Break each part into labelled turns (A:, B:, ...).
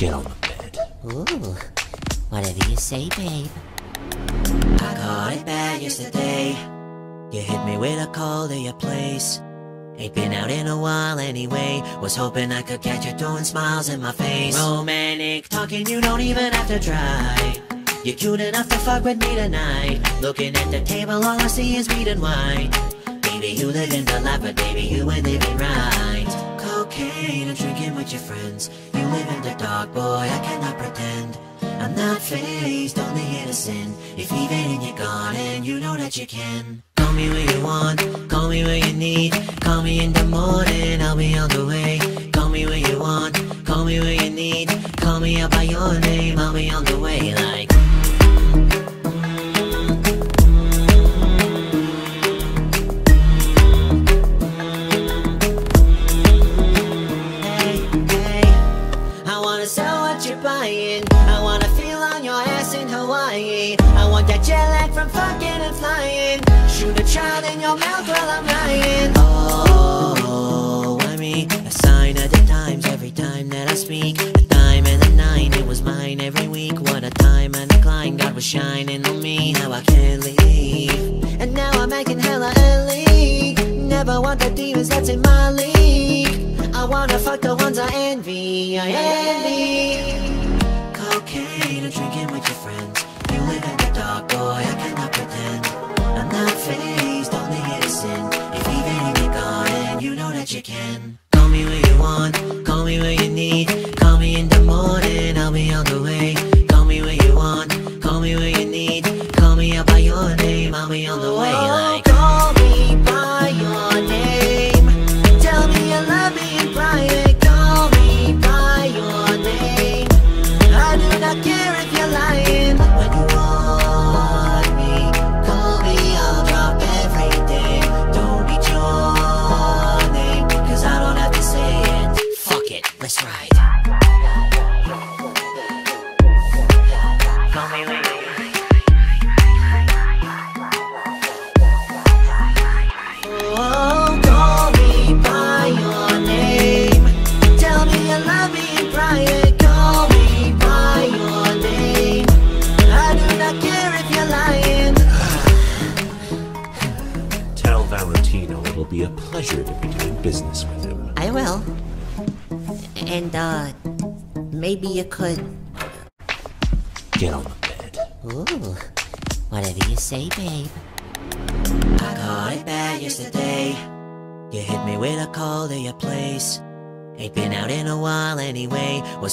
A: Get on the bed.
B: Ooh, whatever you say, babe.
C: I caught it bad yesterday. You hit me with a call to your place. Ain't been out in a while anyway. Was hoping I could catch you throwing smiles in my face. Romantic talking, you don't even have to try. You're cute enough to fuck with me tonight. Looking at the table, all I see is weed and wine. Baby, you live in the life, but baby, you ain't living right. Cocaine and drinking with your friends. You live in the dark, boy, I cannot pretend. I'm not fazed, only innocent. If even in your garden, you know that you can. Call me when you want, call me when you need. Call me in the morning, I'll be on the way. Call me when you want, call me when you need. Call me out by your name, I'll be on the way. Like. Every time that I speak. A dime and a nine, it was mine every week. What a time and a climb, God was shining on me. Now I can't leave. And now I'm making hella early. Never want the demons that's in my league. I wanna fuck the ones I envy. I envy. Cocaine and drinking with your friends. You live in the dark, boy. I cannot pretend. I'm not fazed, only innocent. If even in your garden, you know that you can. Me when you want, call me when you need. Call me in the morning, I'll be on the way. Call me when you want, call me when you need. Call me out by your name, I'll be on the way. Like,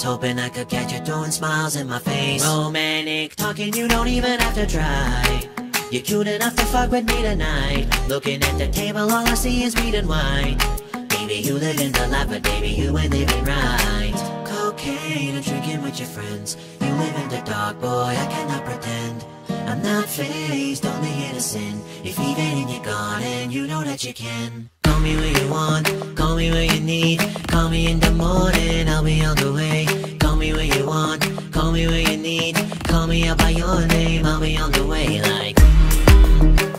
C: hoping I could catch you throwing smiles in my face. Romantic talking, you don't even have to try. You're cute enough to fuck with me tonight. Looking at the table, all I see is weed and wine. Baby, you live in the life, but baby, you ain't living right. Cocaine and drinking with your friends. You live in the dark, boy, I cannot pretend. I'm not fazed, only innocent. If even in your garden, you know that you can. Call me when you want, call me when you need. Call me in the morning, I'll be on the way. Call me when you want, call me when you need. Call me out by your name, I'll be on the way. Like.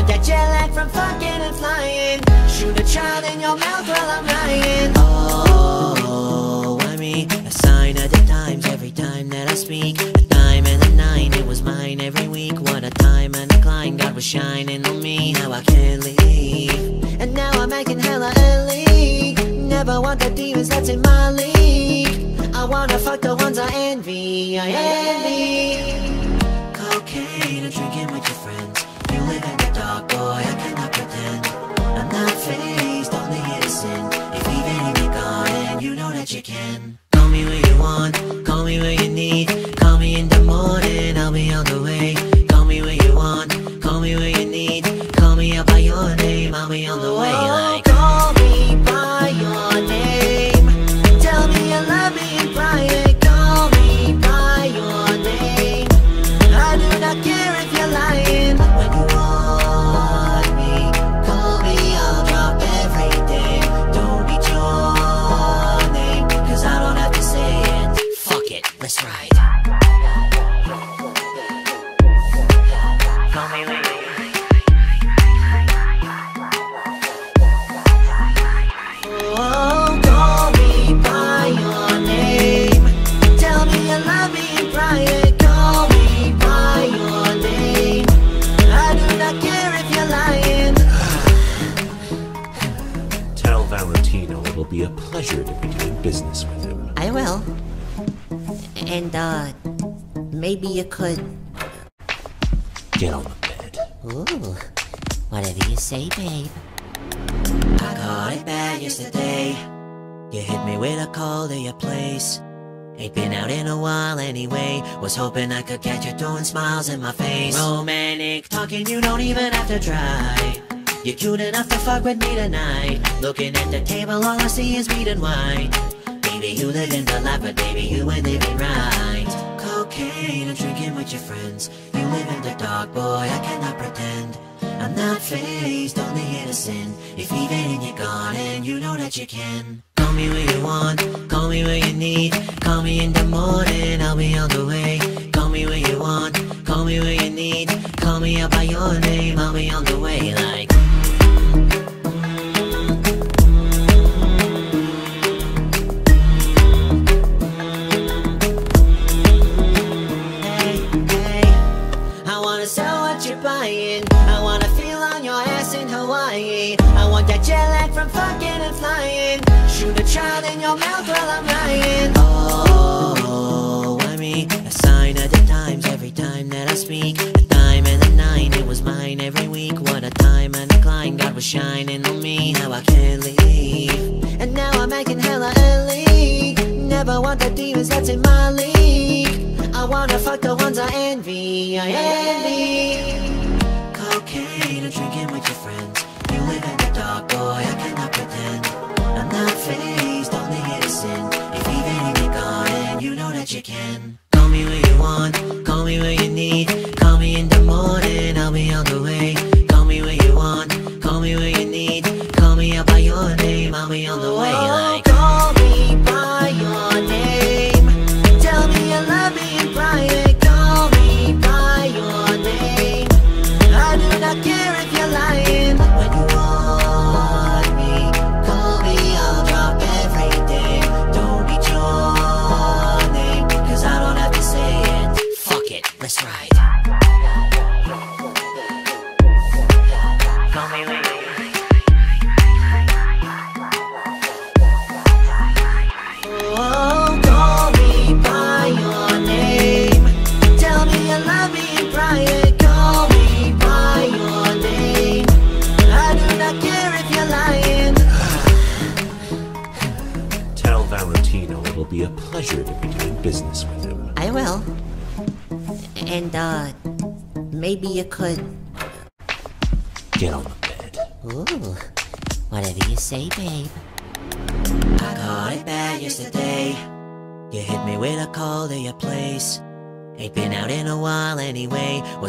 C: Want that jet lag from fucking and flying. Shoot a child in your mouth while I'm lying. Oh, I mean, a sign of the times every time that I speak. A dime and a nine, it was mine every week. What a time and a climb, God was shining on me. Now I can't leave. And now I'm making hella early. Never want the demons that's in my league. I wanna fuck the ones I envy. I envy. Cocaine and drinking with your friends. You live in dark, boy. I cannot pretend. I'm not fazed, only innocent. If even in your garden, you know that you can. Call me when you want, call me when you need. Call me in the morning, I'll be on the way. Call me when you want, call me when you need. Call me out by your name, I'll be on the way. Like,
B: And, uh, maybe you could.
A: Get on the bed.
B: Ooh, whatever you say, babe.
C: I caught it bad yesterday. You hit me with a call to your place. Ain't been out in a while anyway. Was hoping I could catch you throwing smiles in my face. Romantic talking, you don't even have to try. You're cute enough to fuck with me tonight. Looking at the table, all I see is meat and wine. Baby, you live in the life, but baby, you ain't living right. Cocaine and drinking with your friends. You live in the dark, boy, I cannot pretend. I'm not fazed, only innocent. If even in your garden, you know that you can. Call me when you want, call me when you need. Call me in the morning, I'll be on the way. Call me when you want, call me when you need. Call me out by your name, I'll be on the way. Like. Time that I speak. A dime and a nine, it was mine every week. What a time and a climb, God was shining on me. Now I can't leave. And now I'm making hella early. Never want the demons that's in my league. I wanna fuck the ones I envy. I envy. Cocaine and drinking with your friends. You live in the dark, boy. I cannot pretend. I'm not fazed, only innocent. If even in your garden, you know that you can. Call me when you want, call me when you need. Call me in the morning, I'll be on the way. Call me when you want, call me when you need. Call me out by your name, I'll be on the way. Oh, like,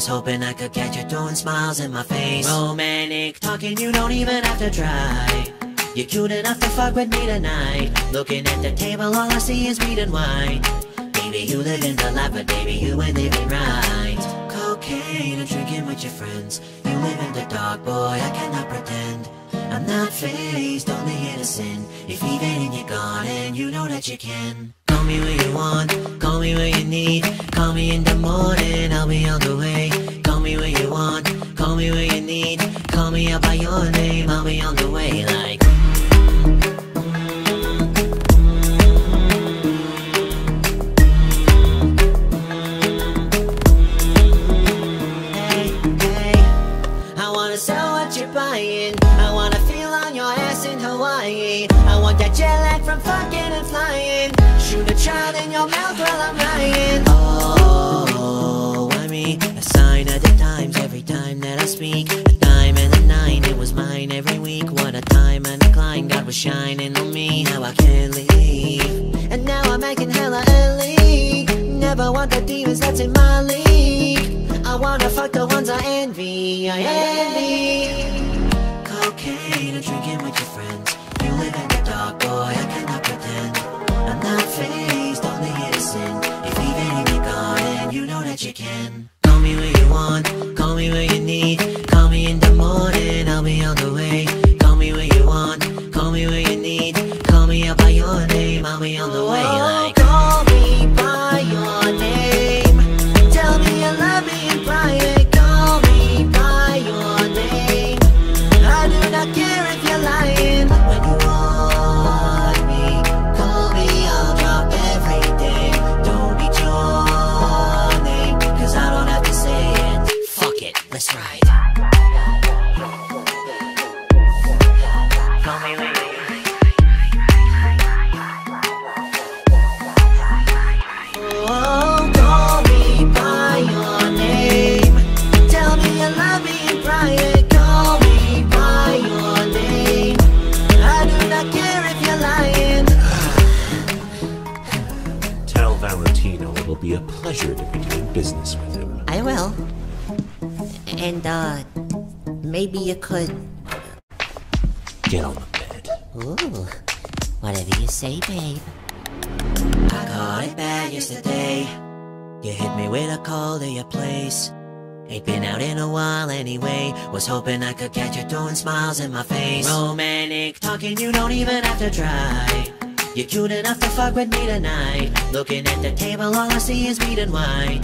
C: Was hoping I could catch you throwing smiles in my face. Romantic talking, you don't even have to try. You're cute enough to fuck with me tonight. Looking at the table, all I see is meat and wine. Baby, you live in the life, but baby, you ain't living right. Cocaine and drinking with your friends. You live in the dark, boy, I cannot pretend. I'm not fazed, only innocent. If even in your garden, you know that you can. Call me when you want, call me when you need. Call me in the morning, I'll be on the way. Call me when you want, call me when you need. Call me out by your name, I'll be on the way. Like. A sign of the times every time that I speak. A dime and a nine, it was mine every week. What a time and a climb, God was shining on me. Now I can't leave. And now I'm making hella early. Never want the demons that's in my league. I wanna fuck the ones I envy. I envy. Cocaine and drinking with your friends. You live in the dark, boy. I cannot pretend. I'm not fazed, only innocent. If even in your garden, you know that you can. Call me when you want, call me when you need. Call me in the morning, I'll be on the way. Call me when you want, call me when you need. Call me out by your name, I'll be on the way. Like.
B: And, uh, maybe you could.
A: Get on the bed.
B: Ooh, whatever you say, babe.
C: I caught it bad yesterday. You hit me with a call to your place. Ain't been out in a while anyway. Was hoping I could catch you throwing smiles in my face. Romantic talking, you don't even have to try. You're cute enough to fuck with me tonight. Looking at the table, all I see is meat and wine.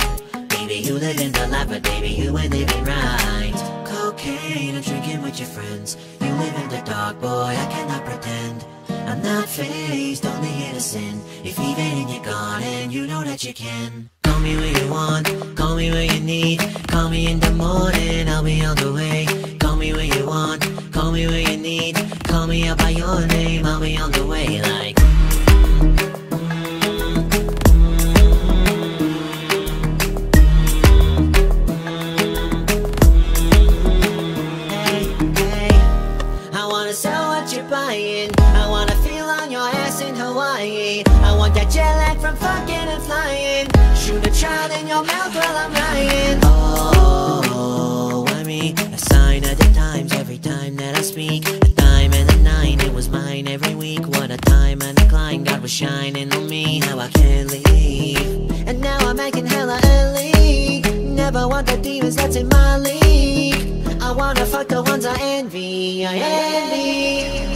C: Baby, you live in the life, but baby, you ain't living right. Cocaine and drinking with your friends. You live in the dark, boy, I cannot pretend. I'm not fazed, only innocent. If even in your garden, you know that you can. Call me when you want, call me when you need. Call me in the morning, I'll be on the way. Call me when you want, call me when you need. Call me out by your name, I'll be on the way. Like. Time that I speak. A dime and a nine, it was mine every week. What a time and a climb, God was shining on me. Now I can't leave. And now I'm making hella early. Never want the demons that's in my league. I wanna fuck the ones I envy. I envy.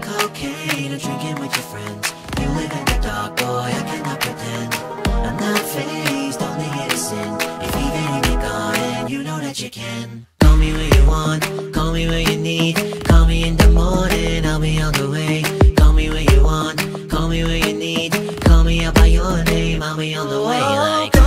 C: Cocaine and drinking with your friends. You live in the dark, boy. I cannot pretend. I'm not fazed, only innocent. If even in your garden, you know that you can. Me when you want, call me when you need. Call me in the morning, I'll be on the way. Call me when you want, call me when you need. Call me out by your name, I'll be on the way. Like,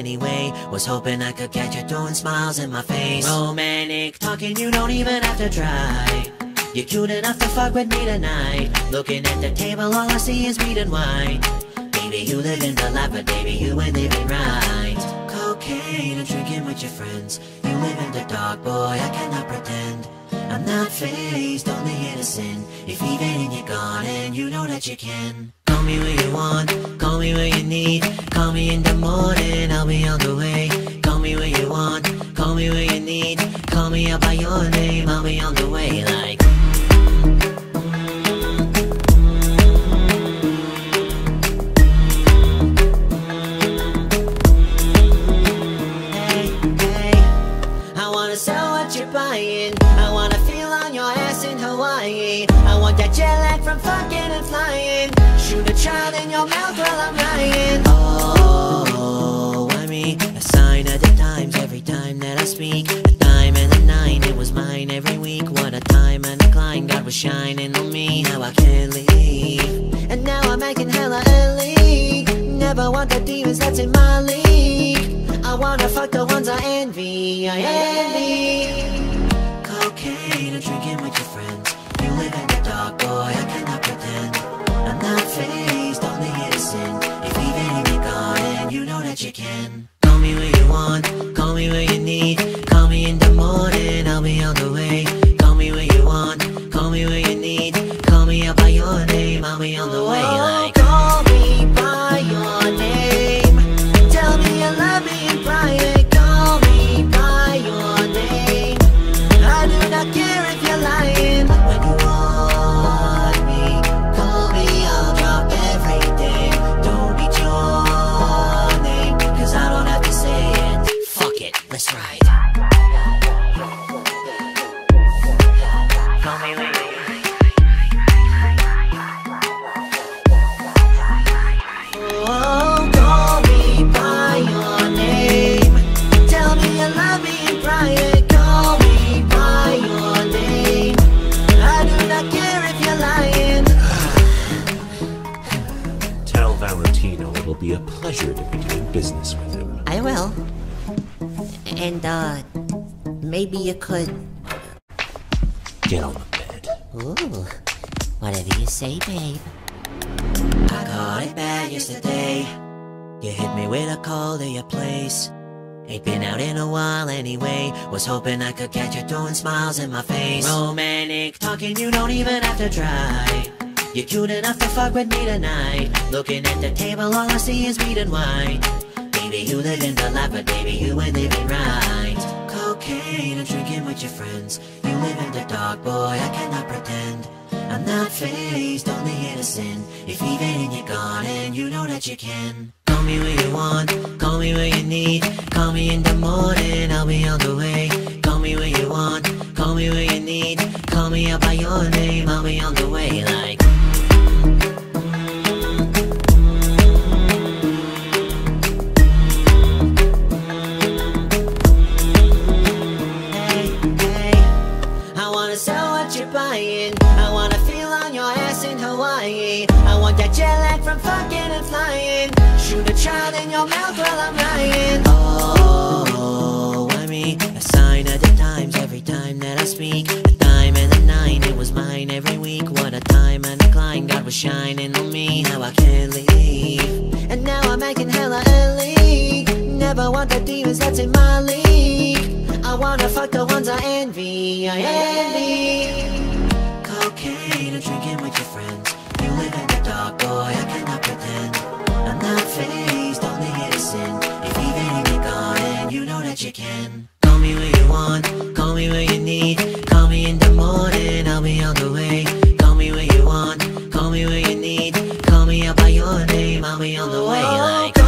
C: anyway. Was hoping I could catch you throwing smiles in my face. Romantic talking, you don't even have to try. You're cute enough to fuck with me tonight. Looking at the table, all I see is meat and wine. Baby, you live in the life, but baby, you ain't living right. Cocaine and drinking with your friends. You live in the dark, boy, I cannot pretend. I'm not fazed, only innocent. If even in your garden, you know that you can. Call me when you want, call me when you need. Call me in the morning, I'll be on the way. Call me when you want, call me when you need. Call me out by your name, I'll be on the way. Like. Every time that I speak. A dime and a nine, it was mine every week. What a time and a climb, God was shining on me. Now I can't leave. And now I'm making hella early. Never want the demons that's in my league. I wanna fuck the ones I envy. I envy. Cocaine and drinking with your friends. You live in the dark, boy. I cannot pretend. I'm not fazed, only innocent. If even in your garden, you know that you can. Call me when you want, call me when you need. Call me in the morning, I'll be on the way. Call me when you want, call me when you need. Call me out by your name, I'll be on the way. Like,
B: And, uh, maybe you could.
A: Get on the bed.
B: Ooh, whatever you say, babe.
C: I caught it bad yesterday. You hit me with a call to your place. Ain't been out in a while anyway. Was hoping I could catch you throwing smiles in my face. Romantic talking, you don't even have to try. You're cute enough to fuck with me tonight. Looking at the table, all I see is weed and wine. Baby, you live in the life, but baby, you ain't living right. Cocaine and drinking with your friends. You live in the dark, boy, I cannot pretend. I'm not fazed, only innocent. If even in your garden, you know that you can. Call me when you want, call me when you need. Call me in the morning, I'll be on the way. Call me when you want, call me when you need. Call me out by your name, I'll be on the way. Like. That I speak. A dime and a nine, it was mine every week. What a time and a climb, God was shining on me. Now I can't leave. And now I'm making hella early. Never want the demons that's in my league. I wanna fuck the ones I envy. I envy. Cocaine and drinking with your friends. You live in the dark, boy. I cannot pretend. I'm not fazed, only innocent. If even in your garden, you know that you can. Call me when you want, call me when you need. Call me in the morning, I'll be on the way. Call me when you want, call me when you need. Call me out by your name, I'll be on the way. Oh, like,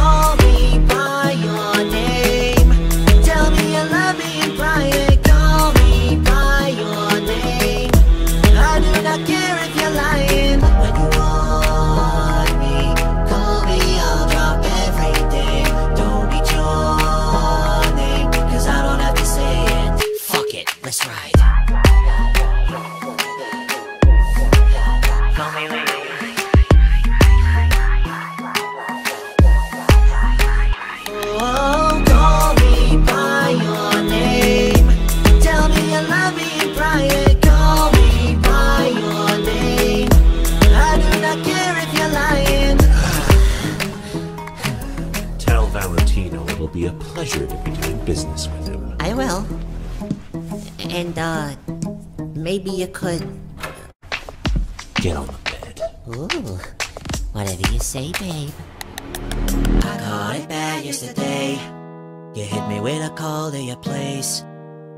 C: you
B: could.
A: Get on the bed.
B: Ooh, whatever you say, babe.
C: I caught it bad yesterday. You hit me with a call to your place.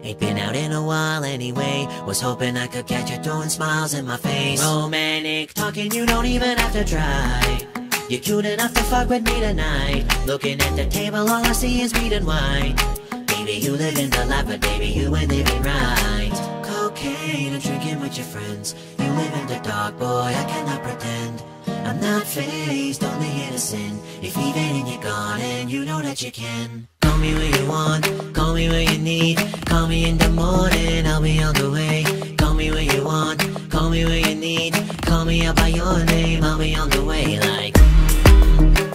C: Ain't been out in a while anyway. Was hoping I could catch you throwing smiles in my face. Romantic talking, you don't even have to try. You're cute enough to fuck with me tonight. Looking at the table, all I see is weed and wine. Baby, you live in the life, but baby, you ain't living right. Cocaine and drinking with your friends. You live in the dark, boy, I cannot pretend. I'm not fazed, only innocent. If even in your garden, you know that you can. Call me when you want, call me when you need. Call me in the morning, I'll be on the way. Call me when you want, call me when you need. Call me out by your name, I'll be on the way. Like.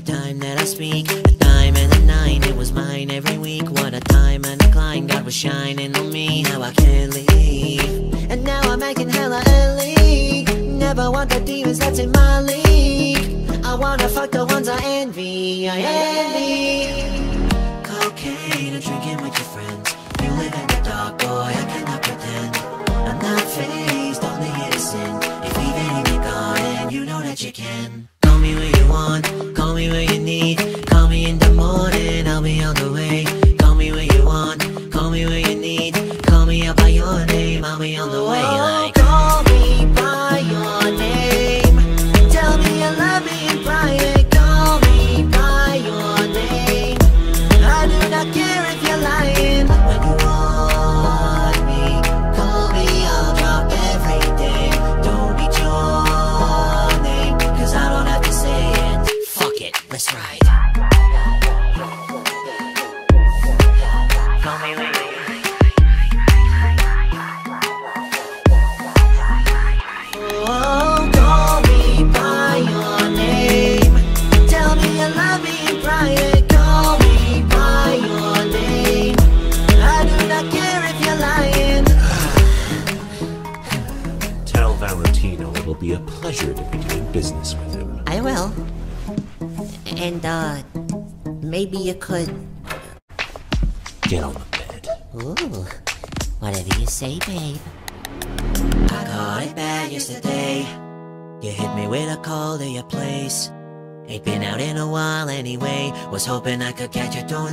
C: Every time that I speak. A dime and a nine, it was mine every week. What a time and a climb, God was shining on me. Now I can't leave. And now I'm making hella early. Never want the demons that's in my league. I wanna fuck the ones I envy. I envy. Cocaine and drinking with your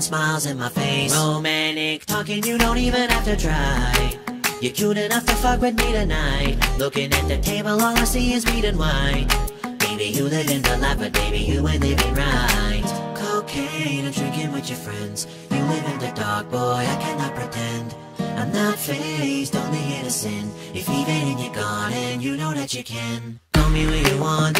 C: smiles in my face. Romantic talking, you don't even have to try. You're cute enough to fuck with me tonight. Looking at the table, all I see is weed and wine. Baby, you live in the life, but baby, you ain't living right. Cocaine and drinking with your friends. You live in the dark, boy, I cannot pretend. I'm not fazed, only innocent. If even in your garden, you know that you can. Call me when you want,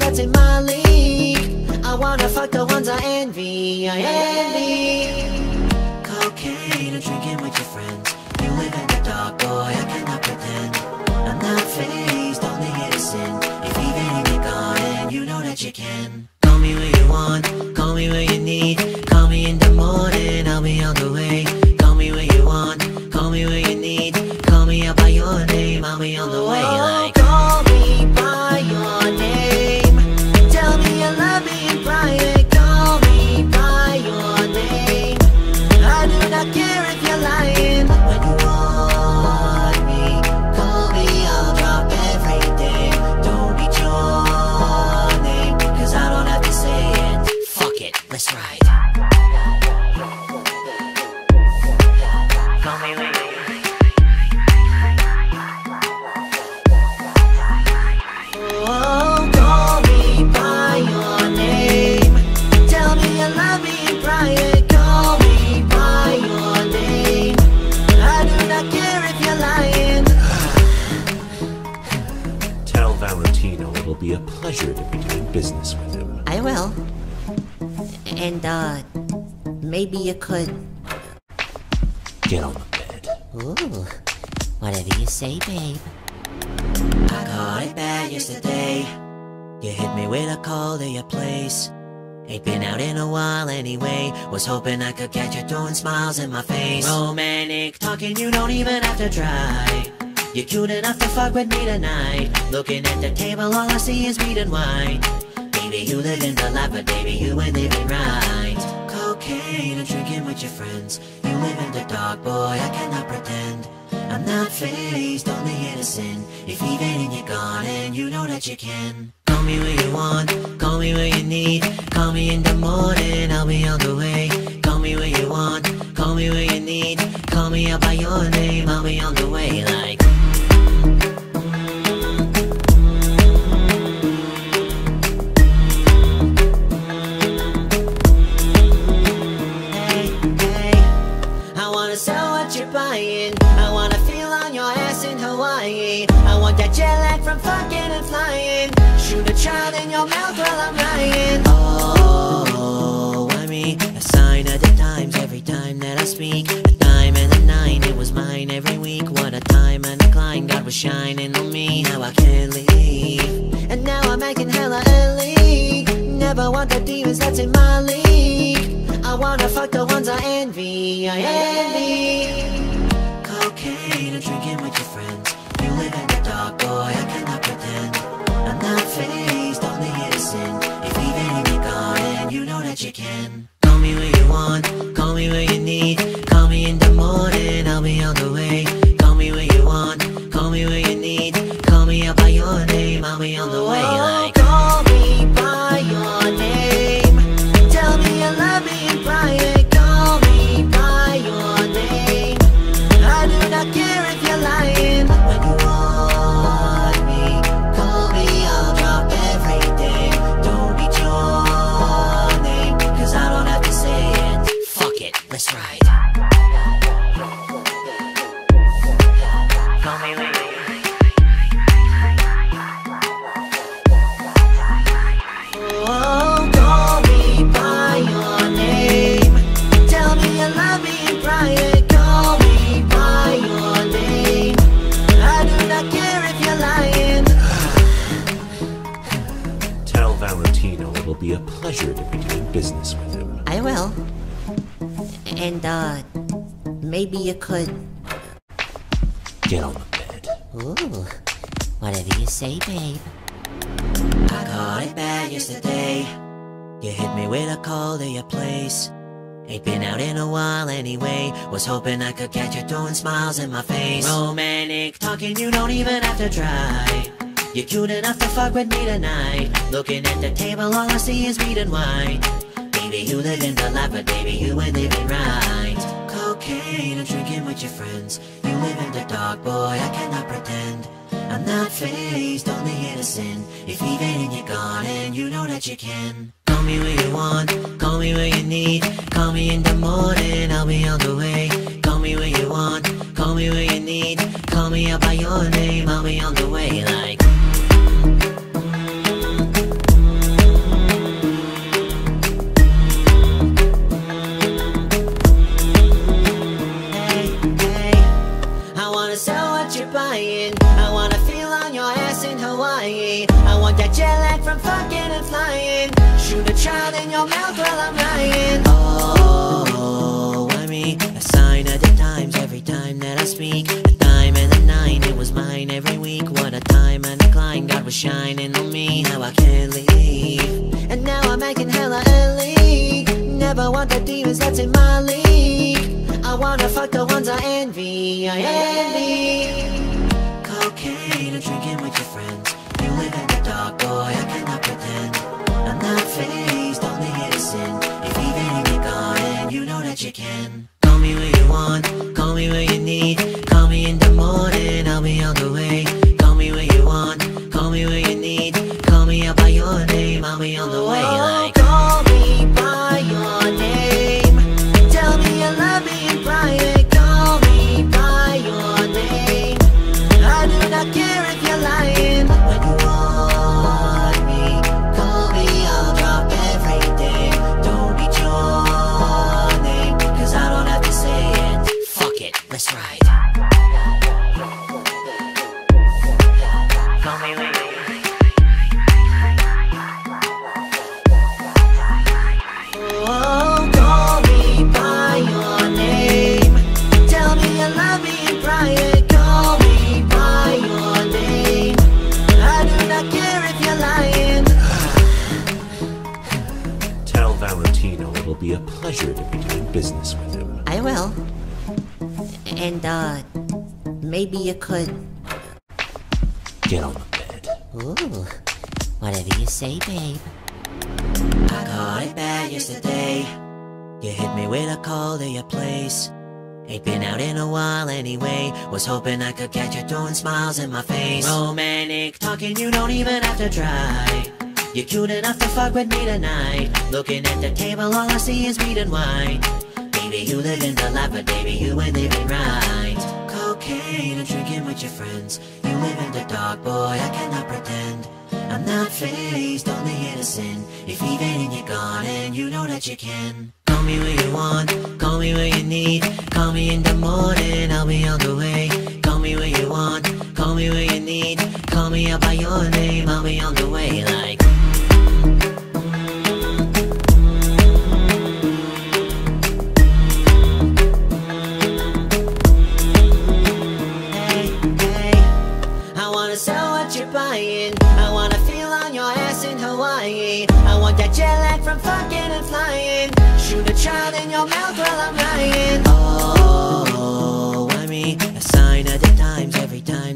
C: that's in my league. I wanna fuck the ones I envy. I envy. Cocaine and drinking with your friends. You live in the dark, boy. I cannot pretend. I'm not fazed, only innocent. If even in your garden, you know that you can. Call me when you want, call me when you be
A: a pleasure to be doing business with him.
B: I will. And, uh, maybe you could.
A: Get on the bed.
B: Ooh, whatever you say, babe.
C: I caught it bad yesterday. You hit me with a call to your place. Ain't been out in a while anyway. Was hoping I could catch you throwing smiles in my face. Romantic talking, you don't even have to try. You're cute enough to fuck with me tonight. Looking at the table, all I see is weed and wine. Baby, you live in the life, but baby, you ain't living right. Cocaine and drinking with your friends. You live in the dark, boy, I cannot pretend. I'm not fazed, only innocent. If even in your garden, you know that you can. Call me when you want, call me when you need. Call me in the morning, I'll be on the way. Call me when you want, call me when you need. Call me out by your name, I'll be on the way. Like. I wanna sell what you're buying. I wanna feel on your ass in Hawaii. I want that jet lag from fucking and flying. Shoot a child in your mouth while I'm lying. Oh, oh, oh, oh I mean, a sign of the times every time that I speak. Every week. What a time and a climb, God was shining on me. Now I can't leave. And now I'm making hella early. Never want the demons that's in my league. I wanna fuck the ones I envy. I envy. Cocaine and drinking with your friends. You live in the dark, boy. I cannot pretend. I'm not fazed, only innocent. If even you get gone, then you know that you can. Call me when you want, call me when you need. Throwing smiles in my face. Romantic talking, you don't even have to try. You're cute enough to fuck with me tonight. Looking at the table, all I see is red and white. Baby, you live in the life, but baby, you ain't living right. Cocaine and drinking with your friends. You live in the dark, boy, I cannot pretend. I'm not fazed, only innocent. If even in your garden, you know that you can. Call me when you want, call me when you need. Call me in the morning, I'll be on the way. Call me when you want, call me when you need. Call me out by your name, I'll be on the way. Like, shining on me. Now I can't leave. And now I'm making hella early. Never want the demons that's in my league. I wanna fuck the ones I envy. I envy. Cocaine and drinking with your friends. You live in the dark, boy. I cannot pretend. I'm not fazed, only innocent. If even in your garden, you know that you can. Call me when you want, call me when you need. Call me in the morning, I'll be on the way.
A: Get on the bed.
B: Ooh, whatever you say, babe.
C: I caught it bad yesterday. You hit me with a call to your place. Ain't been out in a while anyway. Was hoping I could catch you throwing smiles in my face. Romantic talking, you don't even have to try. You're cute enough to fuck with me tonight. Looking at the table, all I see is red and white. Baby, you live in the life, but baby, you ain't living right. Cocaine and drinking with your friends. You live in the dark, boy, I cannot pretend. I'm not fazed, only innocent. If even in your garden, you know that you can. Call me when you want, call me when you need. Call me in the morning, I'll be on the way. Call me when you want, call me when you need. Call me out by your name, I'll be on the way. Like,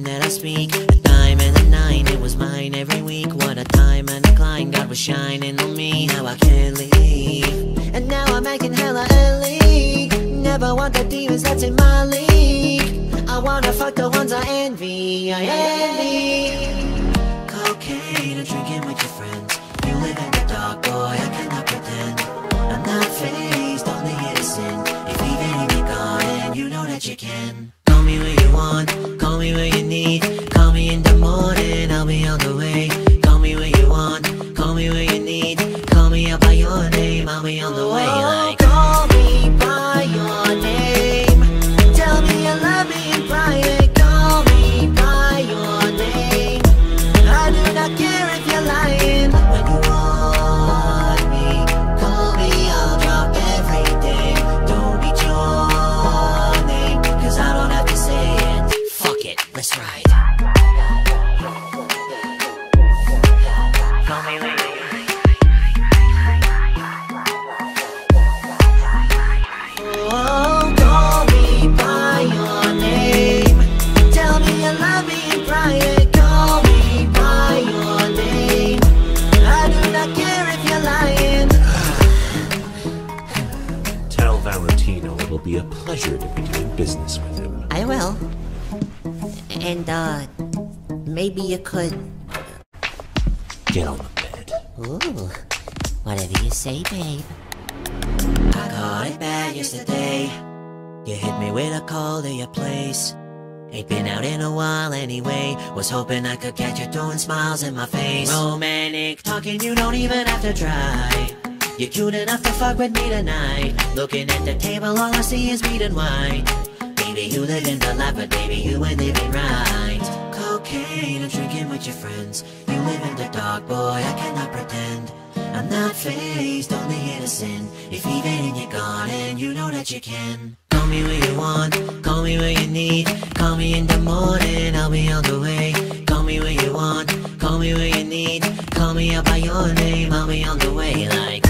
C: that I speak. A dime and a nine, it was mine every week. What a time and a climb, God was shining on me. Now I can't leave. And now I'm making hella early. Never want the demons that's in my league. I wanna fuck the ones I envy. I envy. Cocaine and drinking with your friends. You live in the dark, boy. I cannot pretend. I'm not fazed, only innocent. If even in your garden, you know that you can. Call me when you want, call me when you need. Call me in the morning, I'll be on the way. Call me when you want, call me when you need. Call me out by your name, I'll be on the way. Like, Was hoping I could catch you throwing smiles in my face. Romantic talking, you don't even have to try. You're cute enough to fuck with me tonight. Looking at the table, all I see is meat and wine. Baby, you live in the life, but baby, you ain't living right. Cocaine and drinking with your friends. You live in the dark, boy, I cannot pretend. I'm not fazed, only innocent. If even in your garden, you know that you can. Call me when you want, call me when you need. Call me in the morning, I'll be on the way. Call me when you want, call me when you need. Call me out by your name, I'll be on the way. Like,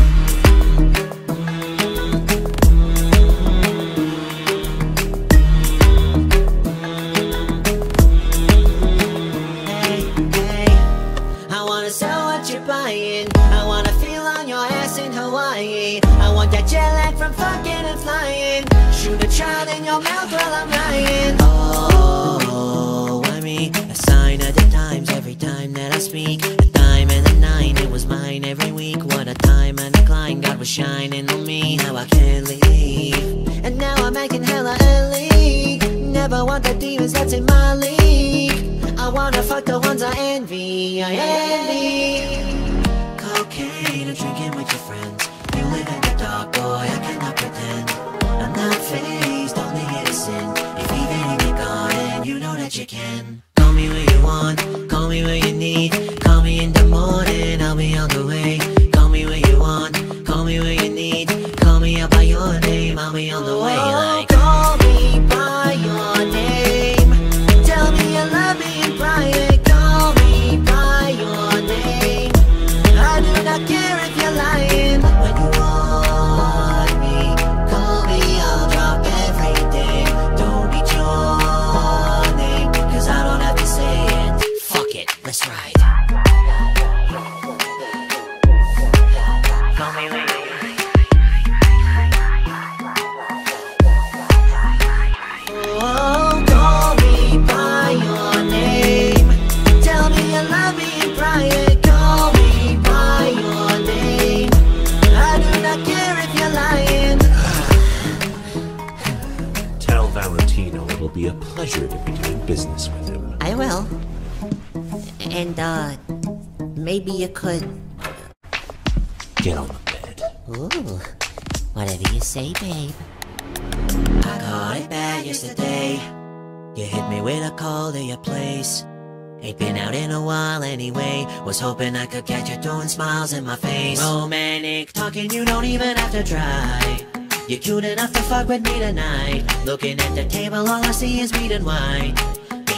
C: Want jet lag from fucking and flying. Shoot a child in your mouth while I'm lying. Oh, I mean, a sign of the times every time that I speak. A dime and a nine, it was mine every week. What a time and a climb, God was shining on me. Now I can't leave. And now I'm making hella early. Never want the demons that's in my league. I wanna fuck the ones I envy. I envy. Cocaine and drinking with your friends. You live in dark, boy. I cannot pretend. I'm not fazed, only innocent. If even in your garden, you know that you can. Call me when you want, call me when you need. Call me in the morning, I'll be on the way. Call me when you want, call me when you need. Call me out by your name, I'll be on the way. Oh,
B: like, And, uh, maybe you could.
A: Get on the bed.
B: Ooh, whatever you say, babe.
C: I caught it bad yesterday. You hit me with a call to your place. Ain't been out in a while anyway. Was hoping I could catch you throwing smiles in my face. Romantic talking, you don't even have to try. You're cute enough to fuck with me tonight. Looking at the table, all I see is meat and wine.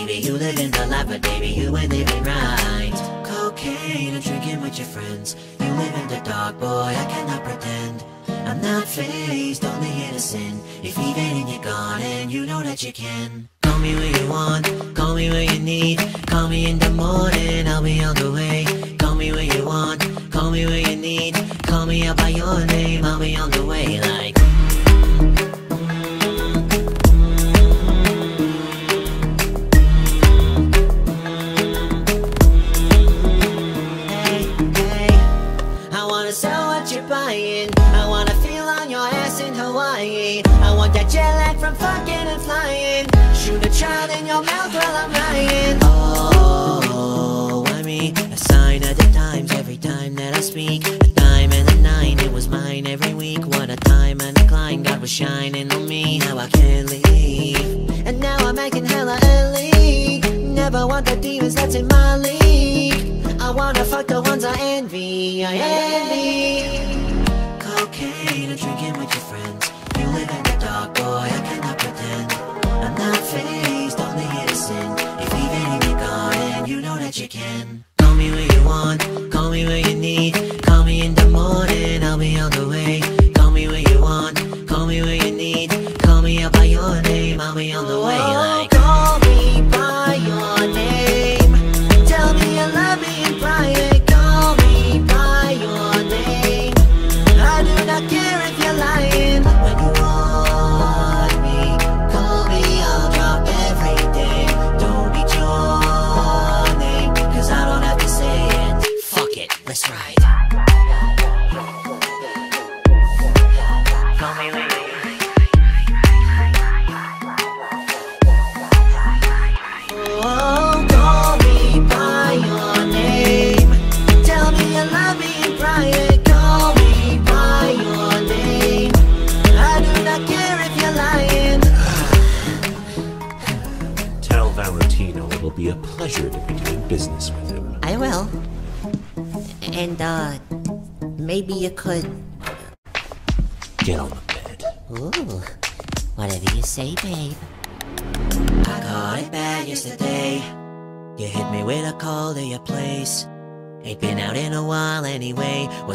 C: Baby, you live in the life, but baby, you ain't living right. Cocaine and drinking with your friends. You live in the dark, boy, I cannot pretend. I'm not fazed, only innocent. If even in your garden, you know that you can. Call me when you want, call me when you need. Call me in the morning, I'll be on the way. Call me when you want, call me when you need. Call me out by your name, I'll be on the way. Like. Every time that I speak. A dime and a nine, it was mine every week. What a time and a climb, God was shining on me. Now I can't leave. And now I'm making hella elite. Never want the demons that's in my league. I wanna fuck the ones I envy. I envy. Cocaine and drinking with your friends. You live in the dark, boy. I cannot pretend. I'm not fazed, only innocent. If even in your garden, you know that you can. Call me when you want, call me when you need. Call me in the morning, I'll be on the way. Call me when you want, call me when you need. Call me out by your name, I'll be on the way. Like,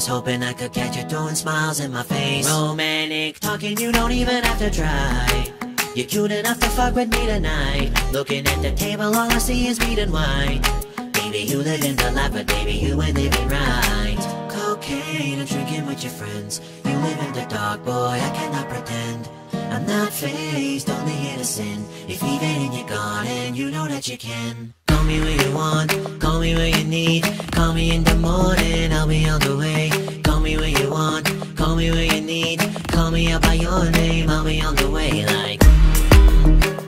C: Was hoping I could catch you throwing smiles in my face. Romantic talking, you don't even have to try. You're cute enough to fuck with me tonight. Looking at the table, all I see is meat and wine. Baby, you live in the life, but baby, you ain't living right. Cocaine and drinking with your friends. You live in the dark, boy, I cannot pretend. I'm not fazed, only innocent. If even in your garden, you know that you can. Call me when you want, call me when you need. Call me in the morning, I'll be on the way. Call me when you want, call me when you need. Call me out by your name, I'll be on the way. Like.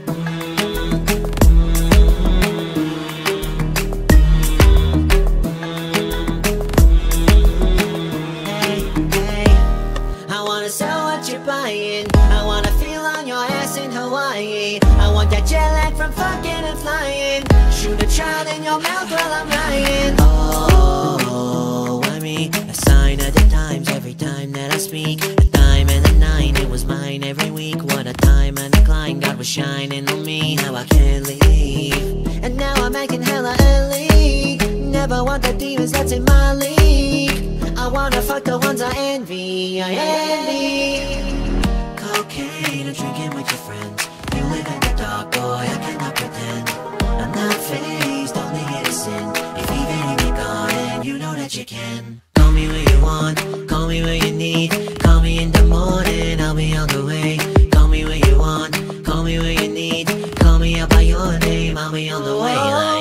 C: Times every time that I speak. A dime and a nine, it was mine every week. What a time and a climb, God was shining on me. Now I can't leave. And now I'm making hella elite. Never want the demons that's in my league. I wanna fuck the ones I envy. I envy. Cocaine and drinking with your friends. You live in the dark, boy. I cannot pretend. I'm not fazed, only innocent. If even in your garden, you know that you can. Me when you want, call me when you need. Call me in the morning, I'll be on the way. Call me when you want, call me when you need. Call me out by your name, I'll be on the way.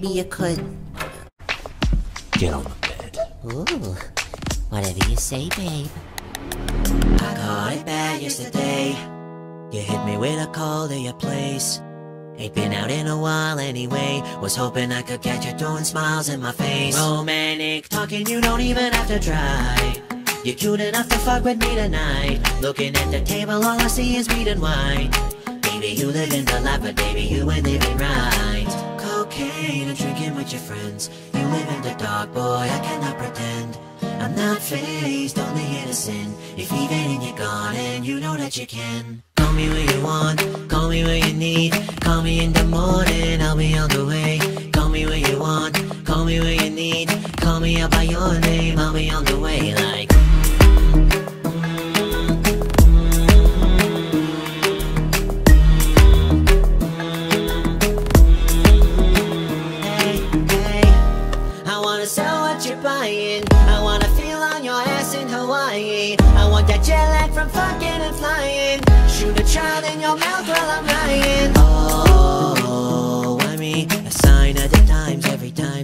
B: Maybe you could.
A: Uh, Get on the bed.
B: Ooh, whatever you say, babe.
C: I caught it bad yesterday. You hit me with a call to your place. Ain't been out in a while anyway. Was hoping I could catch you throwing smiles in my face. Romantic talking, you don't even have to try. You're cute enough to fuck with me tonight. Looking at the table, all I see is weed and wine. Baby, you live in the life, but baby, you ain't living right. Cocaine and drinking with your friends. You live in the dark, boy, I cannot pretend. I'm not fazed, only innocent. If even in your garden, you know that you can. Call me when you want, call me when you need. Call me in the morning, I'll be on the way. Call me when you want, call me when you need. Call me out by your name, I'll be on the way. Like.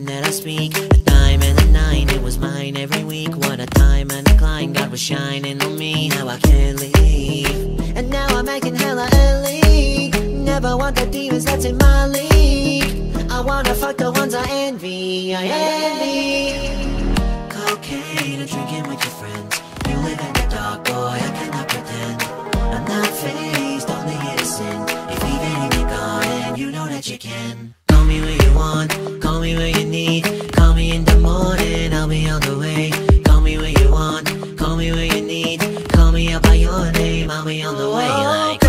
C: That I speak. A dime and a nine, it was mine every week. What a time and a climb, God was shining on me. Now I can't leave. And now I'm making hella early. Never want the demons that's in my league. I wanna fuck the ones I envy. I envy. Cocaine and drinking with your friends. You live in the dark, boy. I cannot pretend. I'm not fazed, only innocent. If even in your garden, you know that you can. Call me when you want, call me when you need. Call me in the morning, I'll be on the way. Call me when you want, call me when you need. Call me out by your name, I'll be on the way. Like,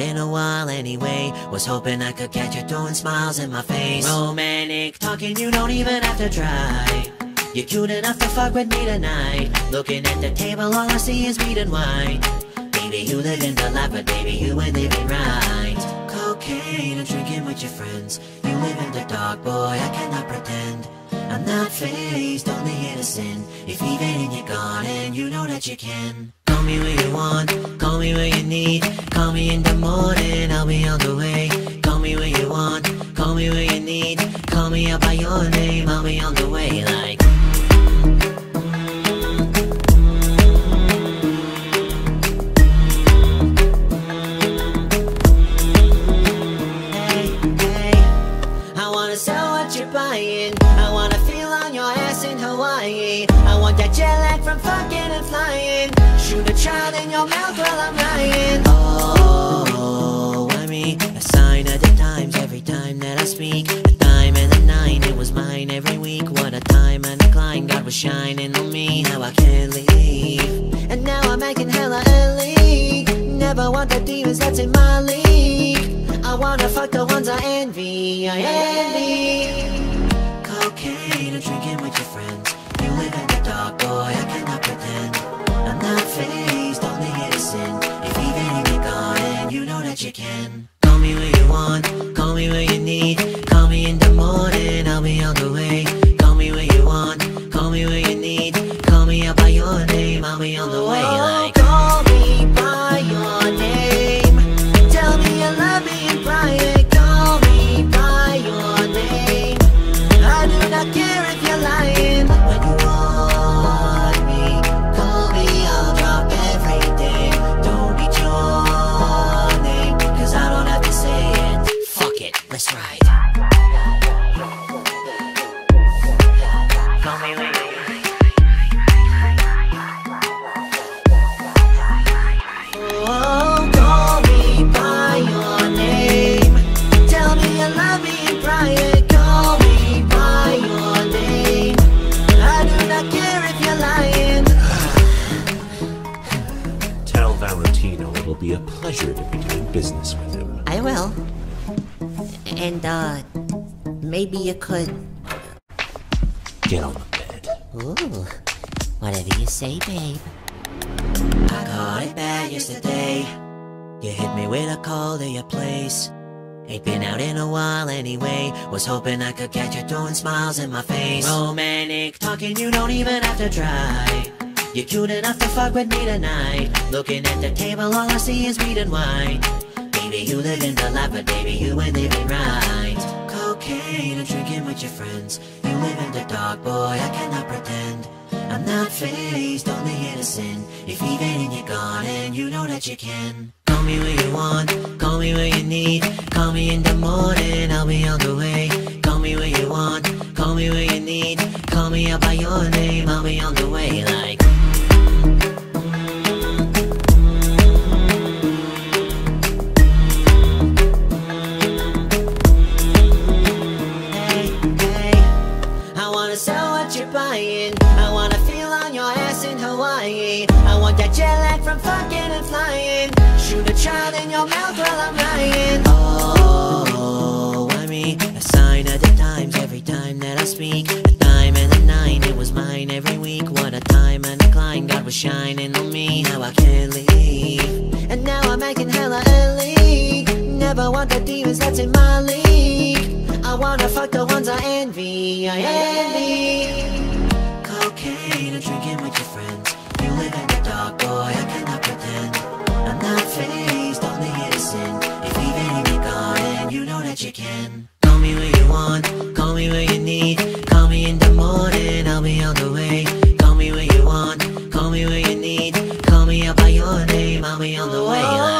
C: out in a while anyway. Was hoping I could catch you throwing smiles in my face. Romantic talking, you don't even have to try. You're cute enough to fuck with me tonight. Looking at the table, all I see is weed and wine. Baby, you live in the life, but baby, you ain't living right. Cocaine and drinking with your friends. You live in the dark, boy, I cannot pretend. I'm not fazed, only innocent. If even in your garden, you know that you can. Call me when you want, call me when you need. Call me in the morning, I'll be on the way. Call me when you want, call me when you need. Call me out by your name, I'll be on the way. Like. Every time that I speak. A dime and a nine, it was mine every week. What a time and a climb, God was shining on me. Now I can't leave. And now I'm making hella early. Never want the demons that's in my league. I wanna fuck the ones I envy. I envy. Cocaine and drinking with your friends. You live in the dark, boy. I cannot pretend. I'm not fazed, only innocent. If even in your garden, you know that you can. Me when you want, call me when you need. Call me in the morning, I'll be on the way. Call me when you want, call me when you need. Call me out by your name, I'll be on the way. Like,
B: maybe you could.
A: Uh, Get on the bed.
B: Ooh, whatever you say, babe.
C: I caught it bad yesterday. You hit me with a call to your place. Ain't been out in a while anyway. Was hoping I could catch you throwing smiles in my face. Romantic talking, you don't even have to try. You're cute enough to fuck with me tonight. Looking at the table, all I see is weed and wine. Baby, you live in the life, but baby, you ain't living right. Cocaine and drinking with your friends. You live in the dark, boy, I cannot pretend. I'm not fazed, only innocent. If even in your garden, you know that you can. Call me when you want, call me when you need. Call me in the morning, I'll be on the way. Call me when you want, call me when you need. Call me out by your name, I'll be on the way. Like. Was shining on me. Now I can't leave. And now I'm making hella early. Never want the demons that's in my league. I wanna fuck the ones I envy. I envy. Cocaine and drinking with your friends. You live in the dark, boy. I cannot pretend. I'm not fazed, only innocent. If even in your garden, you know that you can. Call me when you want, call me when you need. Call me in the morning, I'll be on the way. Me when you need. Call me out by your name, I'll be on the way.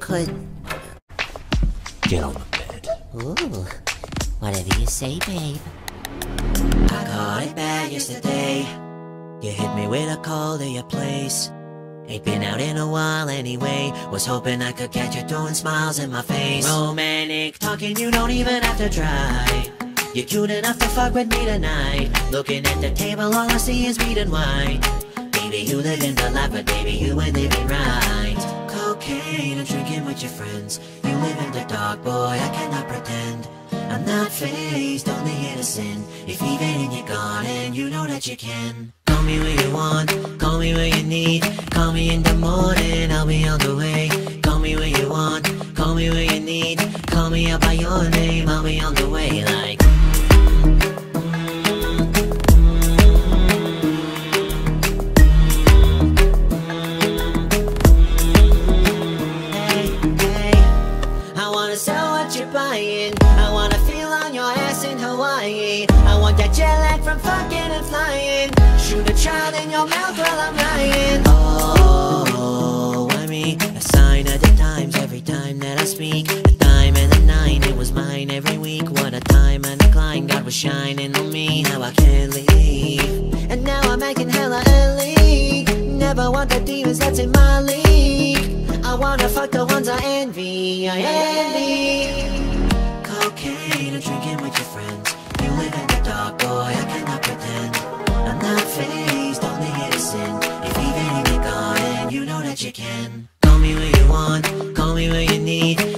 B: Could.
A: Get on the bed.
B: Ooh, whatever you say, babe.
C: I caught it bad yesterday. You hit me with a call to your place. Ain't been out in a while anyway. Was hoping I could catch you throwing smiles in my face. Romantic talking, you don't even have to try. You're cute enough to fuck with me tonight. Looking at the table, all I see is weed and wine. Baby, you live in the life, but baby, you ain't living right. Drinking with your friends. You live in the dark, boy, I cannot pretend. I'm not fazed, only innocent. If even in your garden, you know that you can. Call me when you want, call me when you need. Call me in the morning, I'll be on the way. Call me when you want, call me when you need. Call me out by your name, I'll be on the way. Like. Every time that I speak. A dime and a nine, it was mine every week. What a time and a climb, God was shining on me. Now I can't leave. And now I'm making hella early. Never want the demons that's in my league. I wanna fuck the ones I envy. I envy. Cocaine and drinking with your friends. You live in the dark, boy. I cannot pretend. I'm not fazed, only innocent. If even in your garden, you know that you can. Me when you want, call me when you need.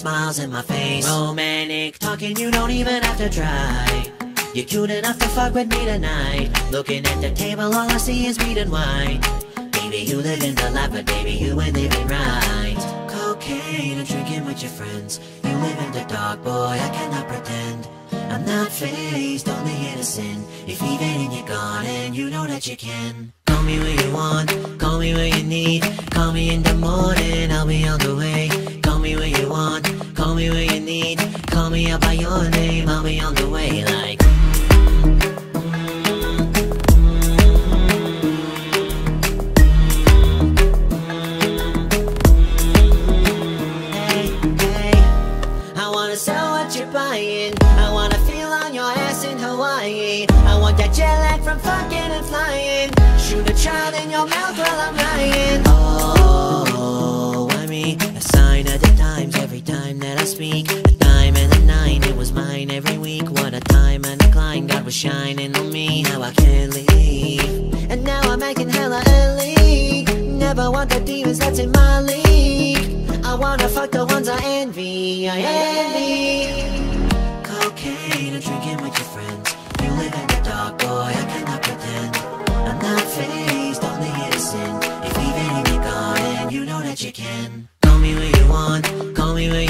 C: Smiles in my face. Romantic talking, you don't even have to try. You're cute enough to fuck with me tonight. Looking at the table, all I see is meat and wine. Baby, you live in the life, but baby, you ain't living right. Cocaine and drinking with your friends. You live in the dark, boy, I cannot pretend. I'm not fazed, only innocent. If even in your garden, you know that you can. Call me when you want, call me when you need. Call me in the morning, I'll be on want that's in my league. I wanna fuck the ones I envy. I envy. Cocaine and drinking with your friends. You live in the dark, boy. I cannot pretend. I'm not fazed, only innocent. If even in your garden, you know that you can. Call me when you want, call me when you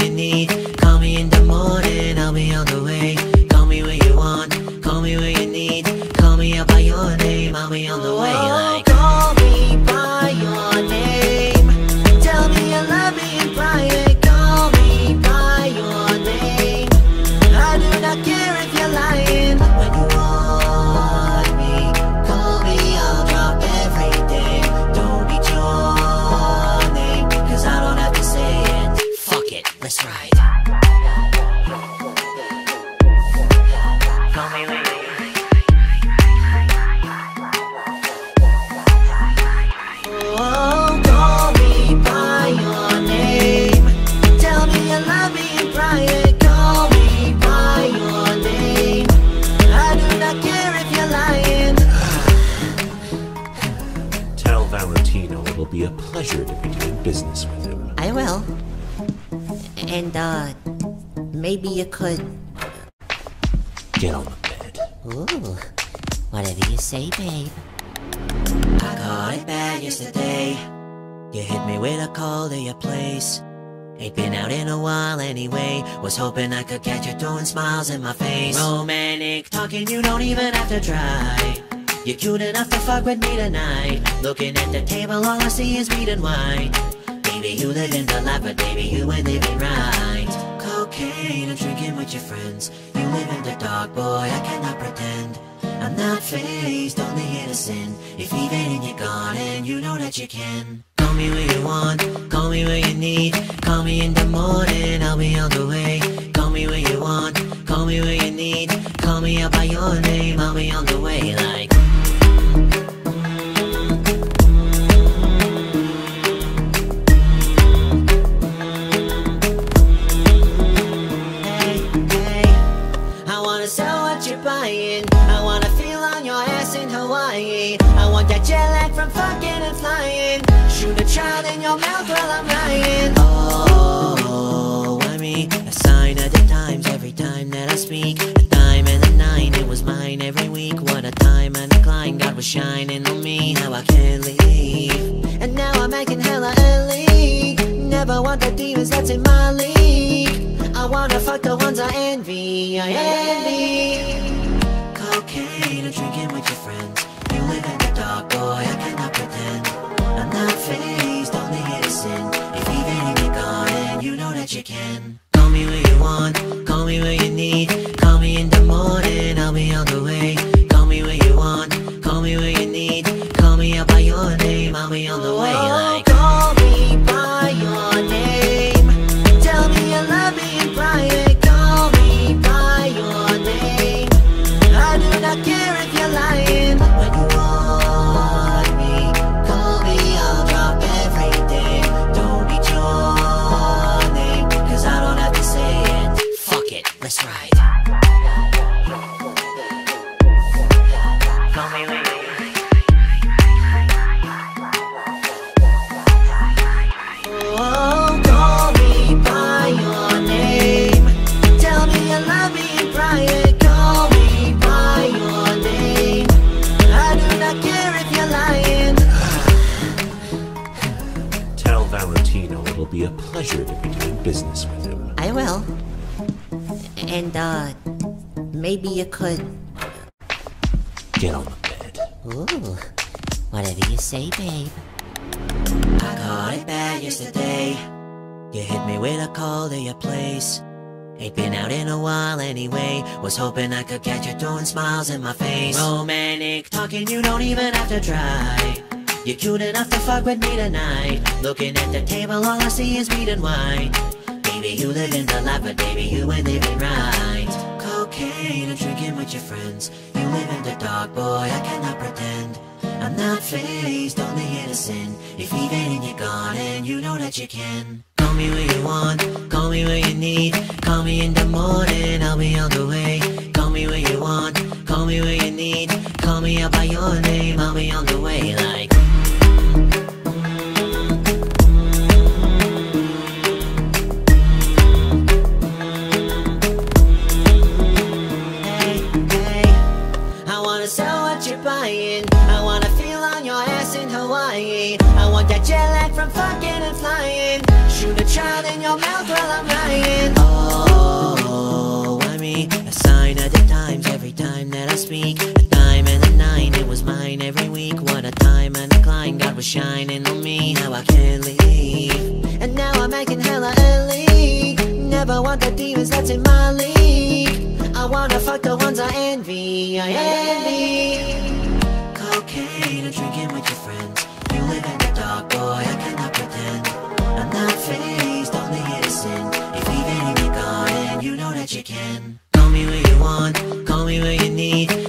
A: Valentino it'll be a pleasure to be doing business with him.
B: I will. And, uh, maybe you could.
A: Get on the bed.
B: Ooh, whatever you say, babe.
C: I caught it bad yesterday. You hit me with a call to your place. Ain't been out in a while anyway. Was hoping I could catch you throwing smiles in my face. Romantic talking, you don't even have to try. You're cute enough to fuck with me tonight. Looking at the table, all I see is meat and wine. Baby, you live in the life, but baby, you ain't living right. Cocaine and drinking with your friends. You live in the dark, boy, I cannot pretend. I'm not fazed, only innocent. If even in your garden, you know that you can. Call me when you want, call me when you need. Call me in the morning, I'll be on the way. Call me when you want, call me when you need. Call me out by your name, I'll be on the way. Like. I wanna sell what you're buying. I wanna feel on your ass in Hawaii. I want that jet lag from fucking and flying. Shoot a child in your mouth while I'm lying. Oh, I mean, a sign of the times every time that I speak. Every week. What a time and a climb, God was shining on me. How I can't leave. And now I'm making hella early. Never want the demons that's in my league. I wanna fuck the ones I envy. I envy. Cocaine and drinking with your friends. You live in the dark, boy. I cannot pretend. I'm not fazed, only innocent. If even in your garden, you know that you can. Call me when you want, call me when you need. Call fuck with me tonight. Looking at the table, all I see is meat and wine. Baby, you live in the life, but baby, you ain't living right. Cocaine and drinking with your friends. You live in the dark, boy, I cannot pretend. I'm not fazed, only innocent. If even in your garden, you know that you can. Call me when you want, call me when you need. Call me in the morning, I'll be on the way. Call me when you want, call me when you need. Call me out by your name, I'll be on the way. Like. Want the demons that's in my league. I wanna fuck the ones I envy. I envy. Cocaine and drinking with your friends. You live in the dark, boy. I cannot pretend. I'm not fazed, only innocent. If even in your garden, you know that you can. Call me when you want, call me when you need.